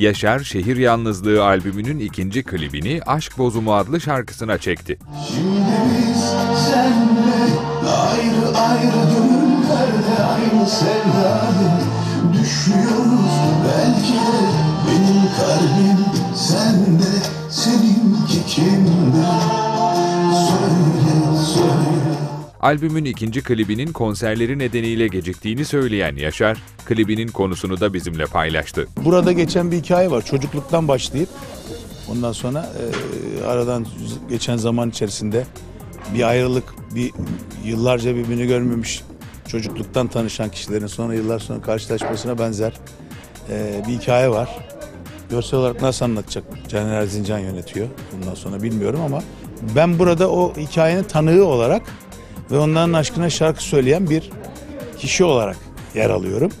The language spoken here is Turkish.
Yaşar Şehir Yalnızlığı albümünün ikinci klibini Aşk Bozumu adlı şarkısına çekti. Şimdi biz senle ayrı ayrı gönüllerde aynı sevdada düşüyoruz belki de benim kalbim sende Albümün ikinci klibinin konserleri nedeniyle geciktiğini söyleyen Yaşar, klibinin konusunu da bizimle paylaştı. Burada geçen bir hikaye var. Çocukluktan başlayıp ondan sonra e, aradan geçen zaman içerisinde bir ayrılık, bir yıllarca birbirini görmemiş çocukluktan tanışan kişilerin sonra yıllar sonra karşılaşmasına benzer e, bir hikaye var. Görsel olarak nasıl anlatacak Caner Erzincan yönetiyor. Bundan sonra bilmiyorum ama ben burada o hikayenin tanığı olarak ve onların aşkına şarkı söyleyen bir kişi olarak yer alıyorum.